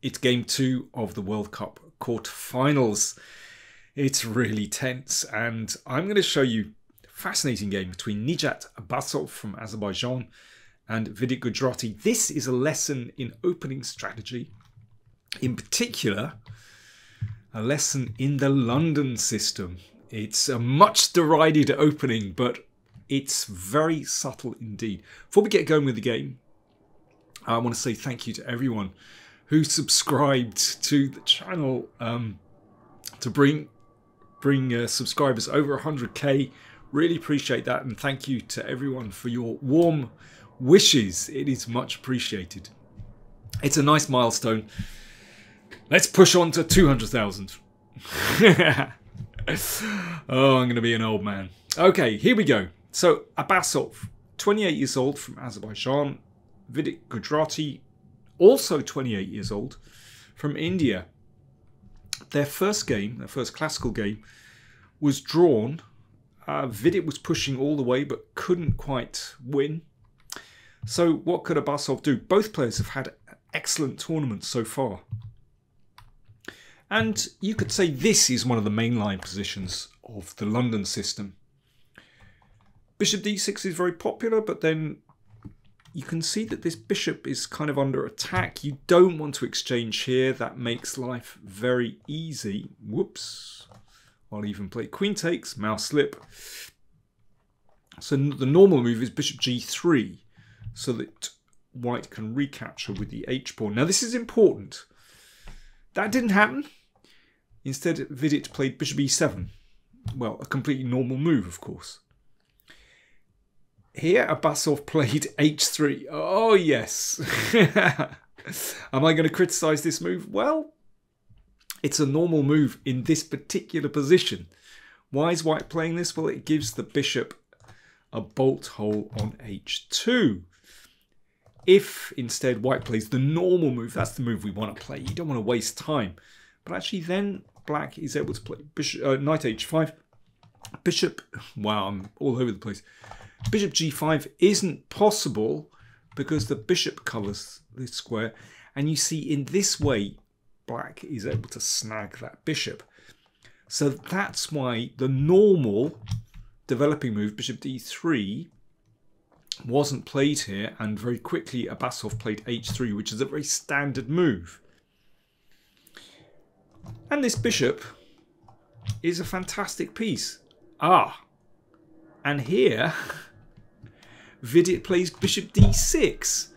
It's game two of the World Cup quarterfinals. It's really tense, and I'm going to show you a fascinating game between Nijat Abasov from Azerbaijan and Vidit Gujrathi. This is a lesson in opening strategy, in particular, a lesson in the London system. It's a much derided opening, but it's very subtle indeed. Before we get going with the game, I want to say thank you to everyone who subscribed to the channel um, to bring bring uh, subscribers over 100k. Really appreciate that, and thank you to everyone for your warm wishes. It is much appreciated. It's a nice milestone. Let's push on to 200,000. oh, I'm going to be an old man. Okay, here we go. So, Abasov, 28 years old from Azerbaijan. Vidit Gujrathi, also 28 years old, from India. Their first game, their first classical game, was drawn. Uh, Vidit was pushing all the way but couldn't quite win. So, what could Abasov do? Both players have had excellent tournaments so far. And you could say this is one of the mainline positions of the London system. Bishop d6 is very popular, but then you can see that this bishop is kind of under attack. You don't want to exchange here. That makes life very easy. Whoops. I'll even play queen takes, mouse slip. So the normal move is bishop g3 so that white can recapture with the h-pawn. Now this is important. That didn't happen. Instead, Vidit played bishop e7. Well, a completely normal move, of course. Here, Abasov played h3. Oh, yes. Am I going to criticise this move? Well, it's a normal move in this particular position. Why is white playing this? Well, it gives the bishop a bolt hole on h2. If instead white plays the normal move, that's the move we want to play. You don't want to waste time. But actually then black is able to play bishop, uh, knight h5. Bishop, wow, I'm all over the place. Bishop g5 isn't possible because the bishop covers this square. And you see in this way, black is able to snag that bishop. So that's why the normal developing move, bishop d3, wasn't played here. And very quickly, Abasov played h3, which is a very standard move. And this bishop is a fantastic piece. Ah, and here Vidit plays bishop d6.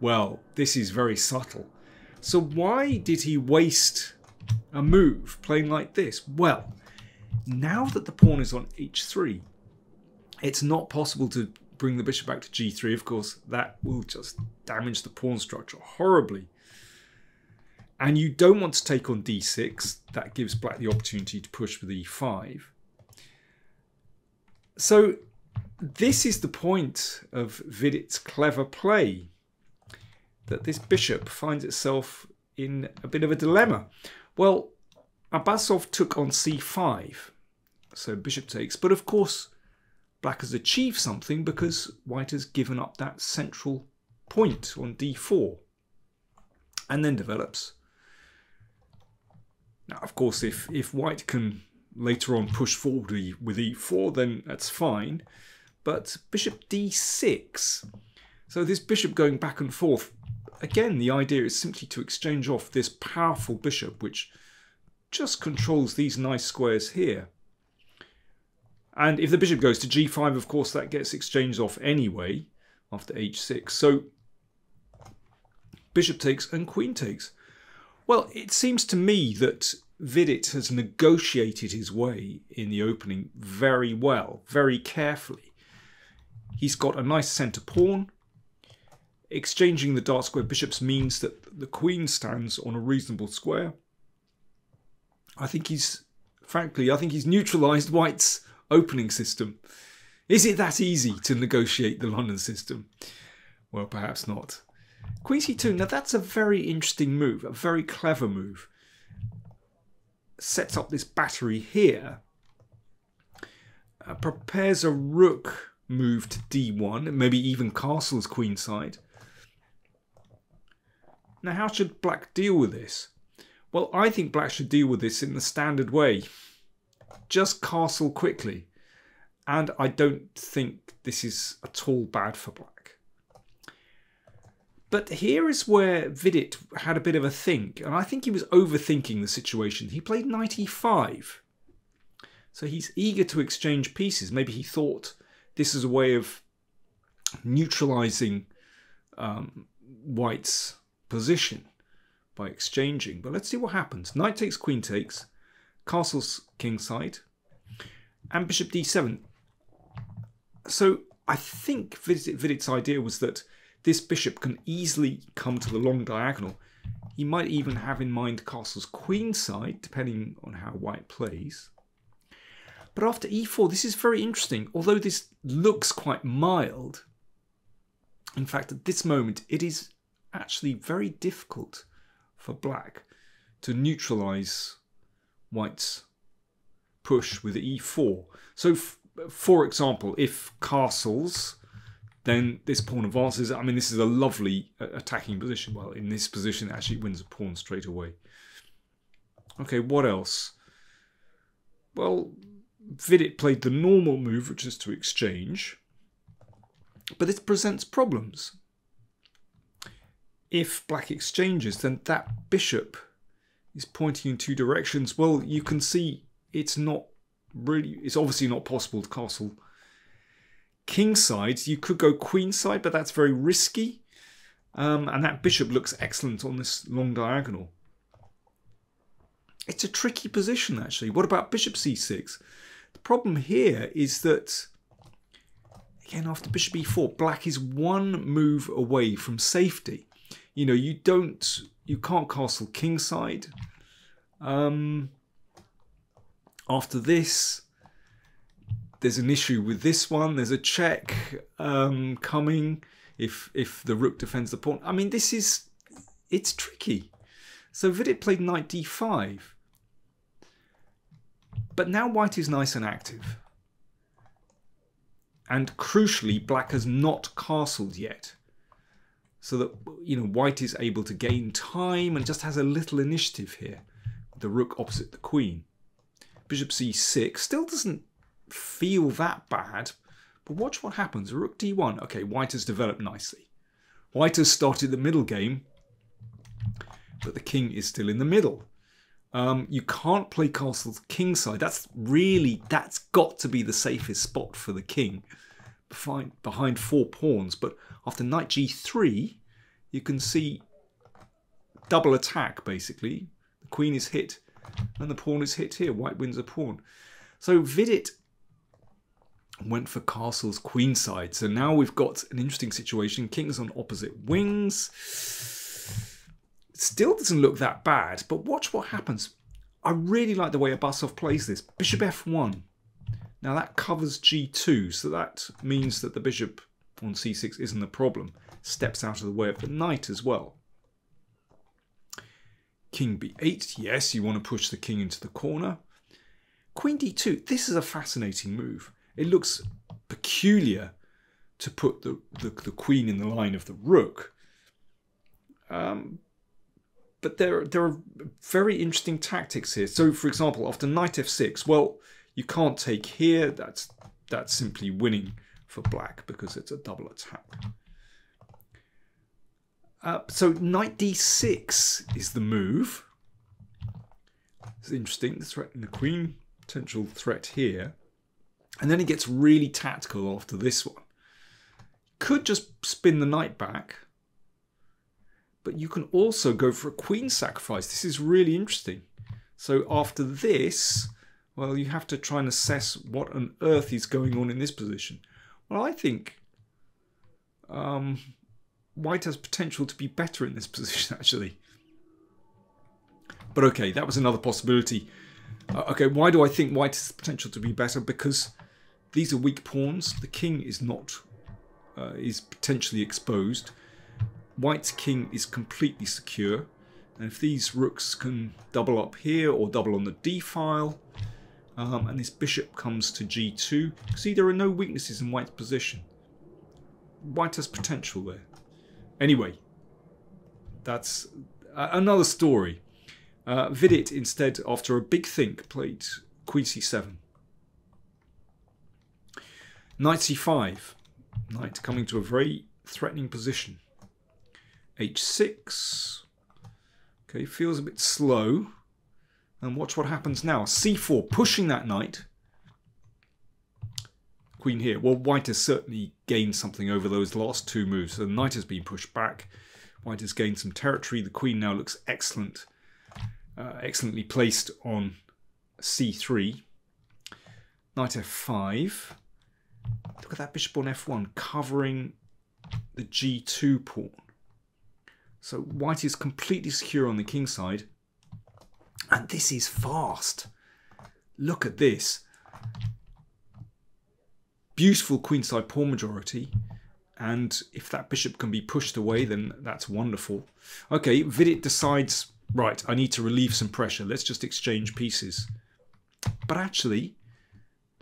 Well, this is very subtle. So why did he waste a move playing like this? Well, now that the pawn is on h3, it's not possible to bring the bishop back to g3. Of course, that will just damage the pawn structure horribly. And you don't want to take on d6. That gives black the opportunity to push with e5. So this is the point of Vidit's clever play. That this bishop finds itself in a bit of a dilemma. Well, Abasov took on c5. So bishop takes. But of course, black has achieved something because white has given up that central point on d4. And then develops now, of course, if, if white can later on push forward with e4, then that's fine. But bishop d6, so this bishop going back and forth, again, the idea is simply to exchange off this powerful bishop, which just controls these nice squares here. And if the bishop goes to g5, of course, that gets exchanged off anyway after h6. So bishop takes and queen takes. Well, it seems to me that Vidit has negotiated his way in the opening very well, very carefully. He's got a nice centre pawn. Exchanging the dark square bishops means that the queen stands on a reasonable square. I think he's, frankly, I think he's neutralised White's opening system. Is it that easy to negotiate the London system? Well, perhaps not. Queen c2, now that's a very interesting move, a very clever move. Sets up this battery here. Uh, prepares a rook move to d1, maybe even castles queenside. Now, how should black deal with this? Well, I think black should deal with this in the standard way. Just castle quickly. And I don't think this is at all bad for black. But here is where Vidit had a bit of a think, and I think he was overthinking the situation. He played knight e5. So he's eager to exchange pieces. Maybe he thought this is a way of neutralizing um, White's position by exchanging. But let's see what happens. Knight takes, queen takes, castle's kingside, and bishop d7. So I think Vidit's idea was that this bishop can easily come to the long diagonal. He might even have in mind castle's queenside, depending on how white plays. But after e4, this is very interesting. Although this looks quite mild, in fact, at this moment, it is actually very difficult for black to neutralize white's push with e4. So, for example, if castles, then this pawn advances. I mean, this is a lovely uh, attacking position. Well, in this position, it actually wins a pawn straight away. Okay, what else? Well, Vidit played the normal move, which is to exchange. But this presents problems. If black exchanges, then that bishop is pointing in two directions. Well, you can see it's not really, it's obviously not possible to castle king side. You could go queen side, but that's very risky. Um, and that bishop looks excellent on this long diagonal. It's a tricky position, actually. What about bishop c6? The problem here is that Again, after bishop e4, black is one move away from safety. You know, you don't, you can't castle kingside. Um, after this, there's an issue with this one. There's a check um, coming if if the rook defends the pawn. I mean, this is, it's tricky. So Vidit played knight d5. But now white is nice and active. And crucially, black has not castled yet. So that, you know, white is able to gain time and just has a little initiative here. The rook opposite the queen. Bishop c6 still doesn't feel that bad. But watch what happens. Rook d1. Okay, white has developed nicely. White has started the middle game. But the king is still in the middle. Um, you can't play castles kingside. That's really, that's got to be the safest spot for the king behind, behind four pawns. But after knight g3, you can see double attack, basically. The queen is hit and the pawn is hit here. White wins a pawn. So Vidit went for castle's queenside. So now we've got an interesting situation. Kings on opposite wings still doesn't look that bad, but watch what happens. I really like the way Abasov plays this. Bishop f1. Now that covers g2, so that means that the bishop on c6 isn't a problem. Steps out of the way of the knight as well. King b8, yes, you want to push the king into the corner. Queen d2, this is a fascinating move. It looks peculiar to put the, the, the queen in the line of the rook. Um, but there, there are very interesting tactics here. So, for example, after knight f6, well, you can't take here. That's that's simply winning for black because it's a double attack. Uh, so knight d6 is the move. It's interesting, the threat in the queen, potential threat here. And then it gets really tactical after this one. Could just spin the knight back but you can also go for a queen sacrifice. This is really interesting. So after this, well, you have to try and assess what on earth is going on in this position. Well, I think um, white has potential to be better in this position, actually. But okay, that was another possibility. Uh, okay, why do I think white has potential to be better? Because these are weak pawns. The king is not, uh, is potentially exposed. White's king is completely secure. And if these rooks can double up here or double on the d file, um, and this bishop comes to g2, see there are no weaknesses in White's position. White has potential there. Anyway, that's another story. Uh, Vidit instead, after a big think, played Queen c7. Knight c5. Knight coming to a very threatening position. H6. Okay, feels a bit slow. And watch what happens now. c4, pushing that knight. Queen here. Well, white has certainly gained something over those last two moves. So the knight has been pushed back. White has gained some territory. The queen now looks excellent. Uh, excellently placed on c3. Knight f5. Look at that bishop on f1 covering the g2 pawn. So white is completely secure on the king side. And this is fast. Look at this. Beautiful queenside pawn majority. And if that bishop can be pushed away, then that's wonderful. Okay, Vidit decides, right, I need to relieve some pressure. Let's just exchange pieces. But actually,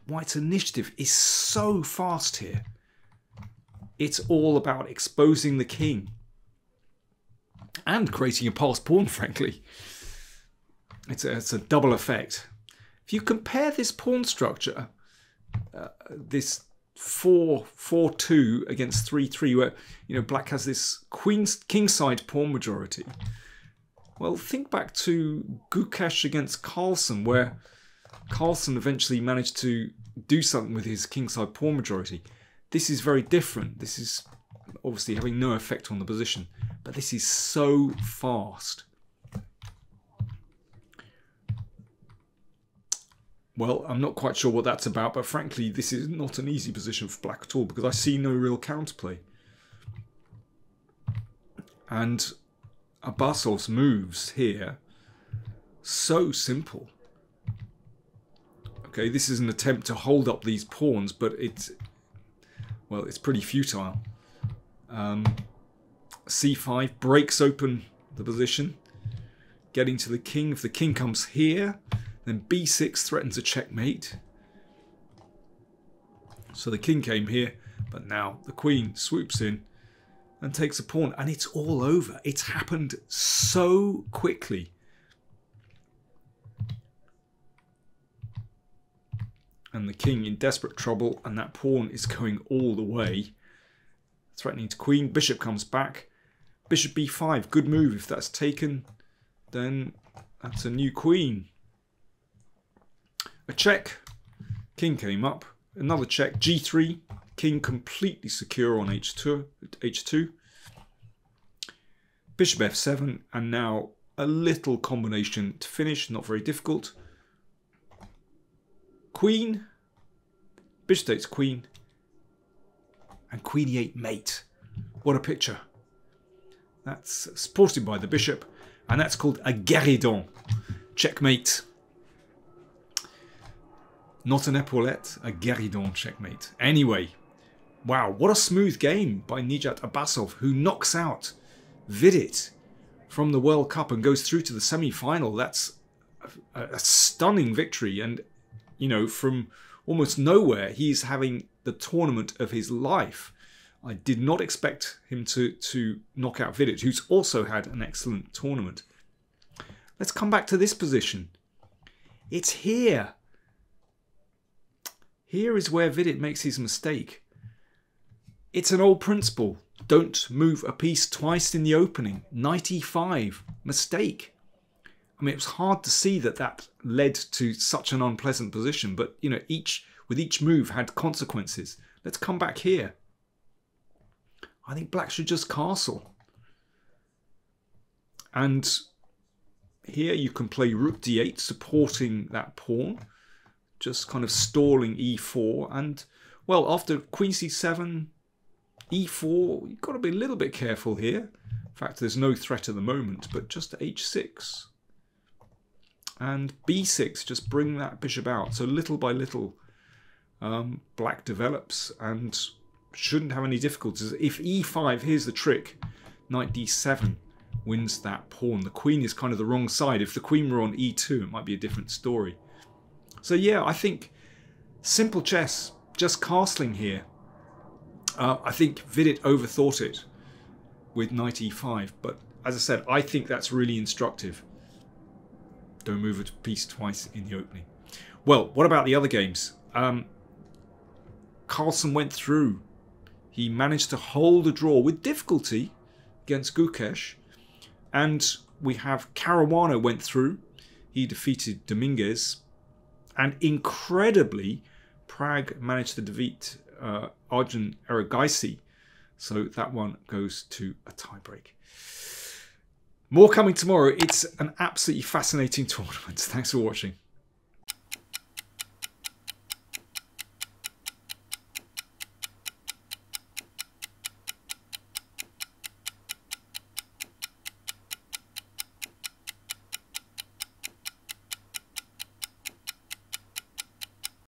White's initiative is so fast here. It's all about exposing the king. And creating a passed pawn, frankly. It's a, it's a double effect. If you compare this pawn structure, uh, this 4 4 2 against 3 3, where you know black has this queen's kingside pawn majority. Well, think back to Gukesh against Carlsen, where Carlsen eventually managed to do something with his kingside pawn majority. This is very different. This is obviously having no effect on the position, but this is so fast. Well, I'm not quite sure what that's about, but frankly, this is not an easy position for black at all because I see no real counterplay. And Abasov's moves here, so simple. Okay, this is an attempt to hold up these pawns, but it's, well, it's pretty futile. Um, c5 breaks open the position, getting to the king. If the king comes here, then b6 threatens a checkmate. So the king came here, but now the queen swoops in and takes a pawn. And it's all over. It's happened so quickly. And the king in desperate trouble, and that pawn is going all the way. Threatening to queen. Bishop comes back. Bishop b5. Good move. If that's taken, then that's a new queen. A check. King came up. Another check. G3. King completely secure on H2. H2. Bishop F7. And now a little combination to finish. Not very difficult. Queen. Bishop takes queen. And queen e8 mate. What a picture. That's supported by the bishop. And that's called a guéridon. Checkmate. Not an epaulette, a Guéridon checkmate. Anyway, wow, what a smooth game by Nijat Abasov, who knocks out Vidit from the World Cup and goes through to the semi-final. That's a, a stunning victory. And, you know, from almost nowhere, he's having the tournament of his life. I did not expect him to, to knock out Vidit, who's also had an excellent tournament. Let's come back to this position. It's here. Here is where Vidit makes his mistake. It's an old principle. Don't move a piece twice in the opening. 95. Mistake. I mean, it was hard to see that that led to such an unpleasant position, but, you know, each with each move had consequences. Let's come back here. I think black should just castle. And here you can play rook d8, supporting that pawn just kind of stalling e4 and well after queen c7 e4 you've got to be a little bit careful here in fact there's no threat at the moment but just h6 and b6 just bring that bishop out so little by little um, black develops and shouldn't have any difficulties if e5 here's the trick knight d7 wins that pawn the queen is kind of the wrong side if the queen were on e2 it might be a different story so yeah, I think simple chess, just castling here. Uh, I think Vidit overthought it with knight e5, but as I said, I think that's really instructive. Don't move a piece twice in the opening. Well, what about the other games? Um, Carlsen went through. He managed to hold a draw with difficulty against Gukesh. And we have Caruana went through. He defeated Dominguez. And incredibly, Pragg managed to defeat uh, Arjun Erigaisi. So that one goes to a tiebreak. More coming tomorrow. It's an absolutely fascinating tournament. Thanks for watching.